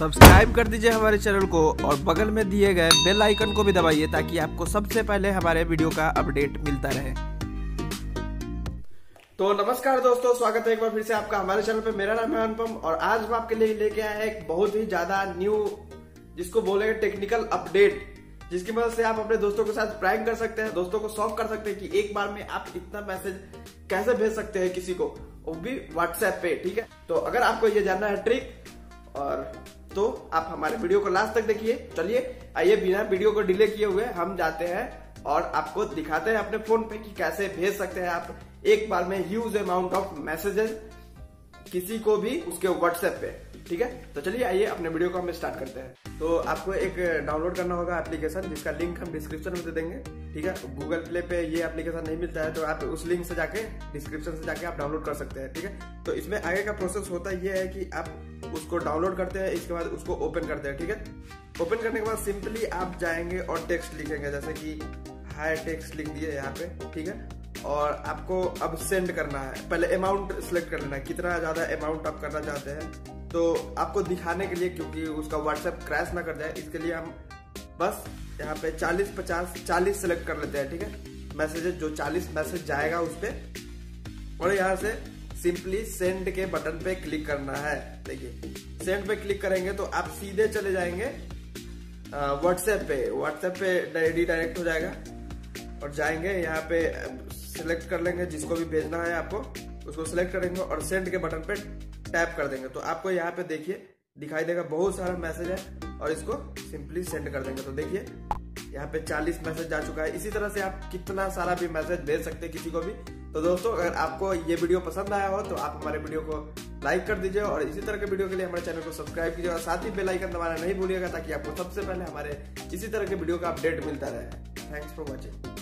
Subscribe कर दीजिए हमारे चैनल को और बगल में दिए गए बेल आइकन को भी दबाइए ताकि आपको सबसे पहले हमारे वीडियो का अपडेट मिलता रहे। तो नमस्कार दोस्तों, स्वागत है एक बार फिर से आपका हमारे चैनल पे। मेरा नाम है अनुपम और आज हम आपके लिए लेके आए एक बहुत ही ज़्यादा न्यू जिसको बोलेंगे टेक्निकल अपडेट जिसकी मदद से आप अपने दोस्तों के साथ प्रैंक कर सकते हैं, दोस्तों को सॉल्व कर सकते हैं कि एक बार में आप इतना मैसेज कैसे भेज सकते हैं किसी को। वो भी व्हाट्सएप पे, ठीक है? तो अगर आपको ये जानना है ट्रिक और तो आप हमारे वीडियो को लास्ट तक देखिए। चलिए, आइए बिना वीडियो को डिले किए हुए हम जाते हैं और आपको दिखाते हैं अपने फ़ोन पे कि कैसे भेज सकते हैं आप। एक बार में ह्यूज अमाउंट ऑफ़ मैसेजेस किसी को भी उसके व्हाट्सएप पे। ठीक है? तो चलिए, आइए, अपने वीडियो को हम स्टार्ट करते हैं। तो आपको एक डाउनलोड करना होगा एप्लीकेशन जिसका लिंक हम डिस्क्रिप्शन में दे देंगे, ठीक है? गूगल प्ले पे ये एप्लीकेशन नहीं मिलता है तो आप उस लिंक से जाके डिस्क्रिप्शन से जाके आप डाउनलोड कर सकते हैं, ठीक है? तो इसमें आगे का प्रोसेस होता है ये है कि आप उसको डाउनलोड करते हैं, इसके बाद उसको ओपन करते हैं, ठीक है? ओपन करने के बाद सिंपली आप जाएँगे और टेक्स्ट लिखेंगे, जैसे कि हाई टेक्स्ट लिख दिए यहाँ पे ठीक है? और आपको अब सेंड करना है। पहले अमाउंट सेलेक्ट कर लेना है, कितना ज़्यादा अमाउंट आप करना चाहते हैं। तो आपको दिखाने के लिए, क्योंकि उसका व्हाट्सएप क्रैश ना कर जाए, इसके लिए हम बस यहाँ पे 40 50 40 सेलेक्ट कर लेते हैं, ठीक है? मैसेजेस जो 40 मैसेज जाएगा उस पर और यहाँ से सिंपली सेंड के बटन पे क्लिक करना है। देखिए सेंड पे क्लिक करेंगे तो आप सीधे चले जाएँगे व्हाट्सएप पे। व्हाट्सएप पे डायरेक्ट हो जाएगा, और जाएँगे यहाँ पे सिलेक्ट कर लेंगे, जिसको भी भेजना है आपको, उसको सिलेक्ट करेंगे, और सेंड के बटन पे टैप कर देंगे। तो आपको यहाँ पे देखिए, दिखाई देगा बहुत सारा मैसेज है और इसको सिंपली सेंड कर देंगे। तो देखिए, यहाँ पे 40 मैसेज जा चुका है। इसी तरह से आप कितना सारा भी मैसेज भेज सकते हैं किसी को भी। तो दोस्तों, अगर आपको ये वीडियो पसंद आया हो तो आप हमारे वीडियो को लाइक कर दीजिए और इसी तरह के वीडियो के लिए हमारे चैनल को सब्सक्राइब कीजिए और साथ ही बेल आइकन दबाना नहीं भूलिएगा ताकि आपको सबसे पहले हमारे इसी तरह के वीडियो का अपडेट मिलता रहे। Thanks for watching